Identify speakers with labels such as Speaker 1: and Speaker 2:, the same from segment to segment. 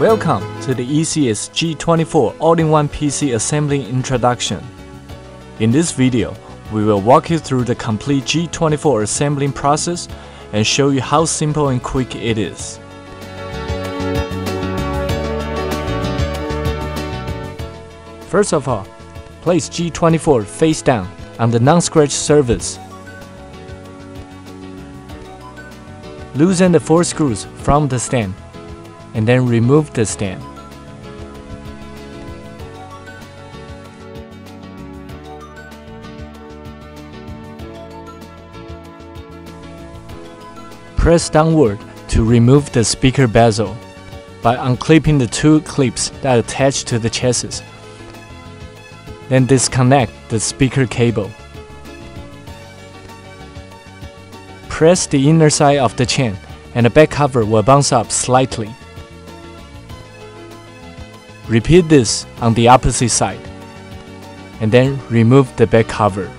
Speaker 1: Welcome to the ECS G24 All-in-One PC Assembly Introduction. In this video, we will walk you through the complete G24 assembling process and show you how simple and quick it is. First of all, place G24 face down on the non-scratch surface. Loosen the four screws from the stand and then remove the stem. Press downward to remove the speaker bezel by unclipping the two clips that attach to the chassis. Then disconnect the speaker cable. Press the inner side of the chain and the back cover will bounce up slightly. Repeat this on the opposite side and then remove the back cover.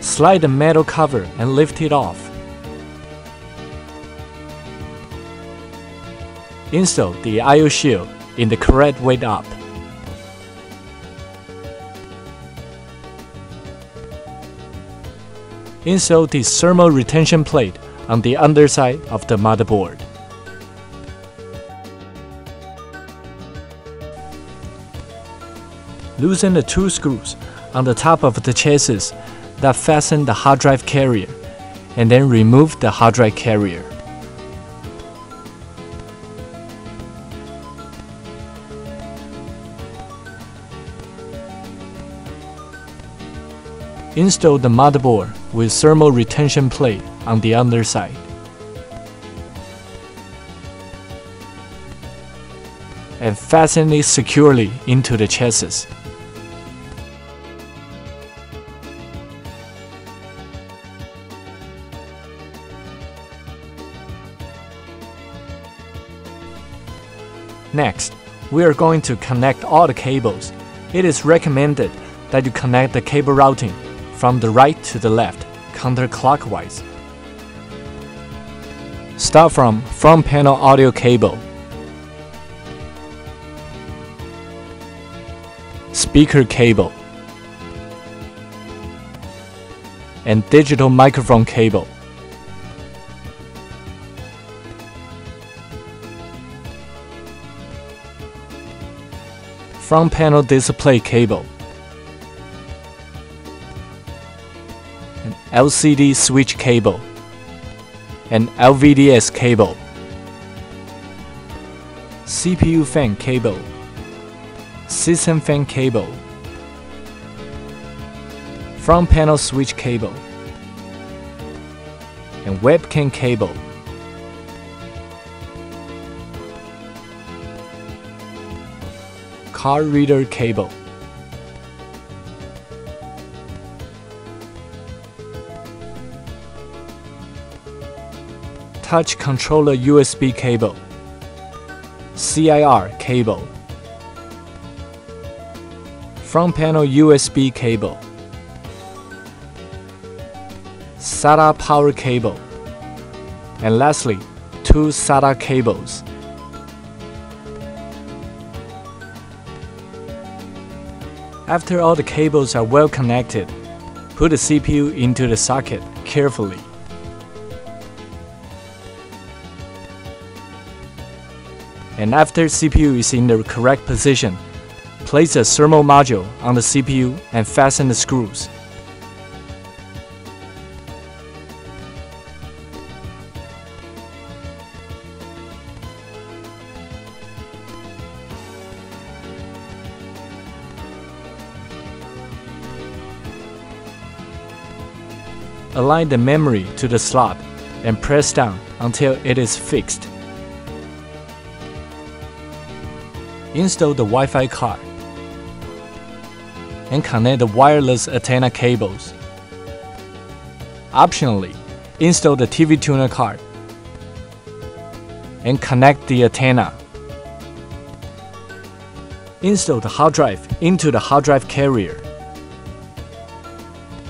Speaker 1: Slide the metal cover and lift it off. Install the I.O. shield in the correct way up. Install the thermal retention plate on the underside of the motherboard. Loosen the two screws on the top of the chassis that fasten the hard drive carrier and then remove the hard drive carrier. Install the motherboard with thermal retention plate on the underside. And fasten it securely into the chassis. Next, we are going to connect all the cables. It is recommended that you connect the cable routing from the right to the left, counterclockwise. Start from front panel audio cable. Speaker cable. And digital microphone cable. Front panel display cable. LCD switch cable. An LVDS cable. CPU fan cable. System fan cable. Front panel switch cable. And webcam cable. card reader cable. Touch controller USB cable. CIR cable. Front panel USB cable. SATA power cable. And lastly, two SATA cables. After all the cables are well connected, put the CPU into the socket carefully. And after CPU is in the correct position, place a thermal module on the CPU and fasten the screws. Align the memory to the slot and press down until it is fixed. Install the Wi-Fi card and connect the wireless antenna cables. Optionally, install the TV tuner card and connect the antenna. Install the hard drive into the hard drive carrier.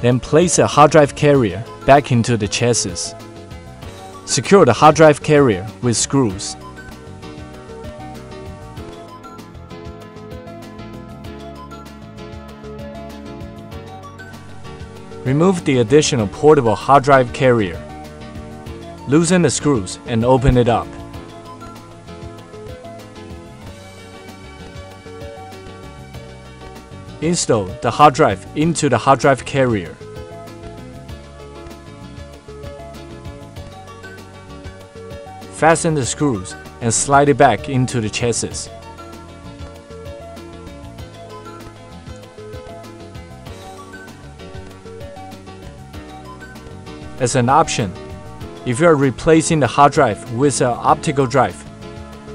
Speaker 1: Then place the hard drive carrier back into the chassis. Secure the hard drive carrier with screws. Remove the additional portable hard drive carrier. Loosen the screws and open it up. Install the hard drive into the hard drive carrier. Fasten the screws and slide it back into the chassis. As an option, if you are replacing the hard drive with an optical drive,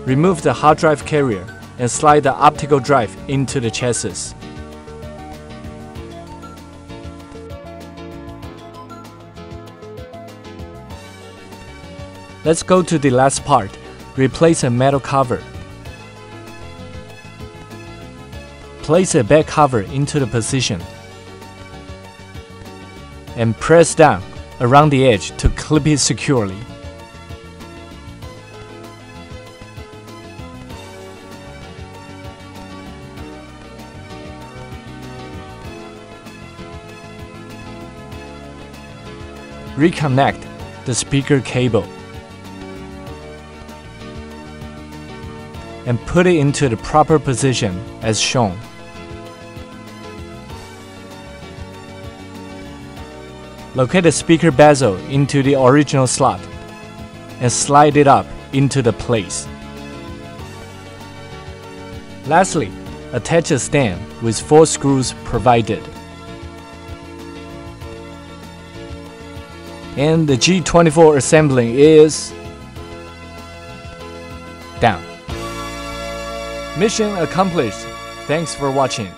Speaker 1: remove the hard drive carrier and slide the optical drive into the chassis. Let's go to the last part, replace a metal cover. Place a back cover into the position and press down around the edge to clip it securely. Reconnect the speaker cable. and put it into the proper position as shown. Locate the speaker bezel into the original slot and slide it up into the place. Lastly, attach a stand with four screws provided. And the G24 assembly is down. Mission accomplished. Thanks for watching.